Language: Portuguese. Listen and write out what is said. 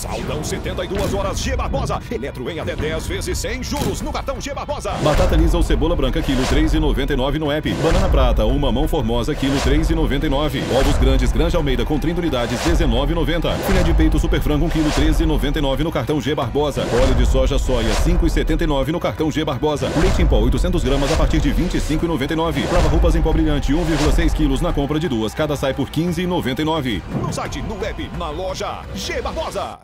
Saldão 72 horas G Barbosa. Eletro em até 10 vezes sem juros no cartão G Barbosa. Batata lisa ou cebola branca, quilo 3,99 no app. Banana prata ou mamão formosa, quilo 3,99. Ovos grandes Granja Almeida com 30 unidades, 19,90. Filha de peito super frango, 1 quilo 13,99 no cartão G Barbosa. Óleo de soja soia, 5,79 no cartão G Barbosa. Leite em pó, 800 gramas a partir de 25,99. Lava roupas em pó brilhante, 1,6 quilos na compra de duas. Cada sai por 15,99. No site, no web, na loja G Barbosa.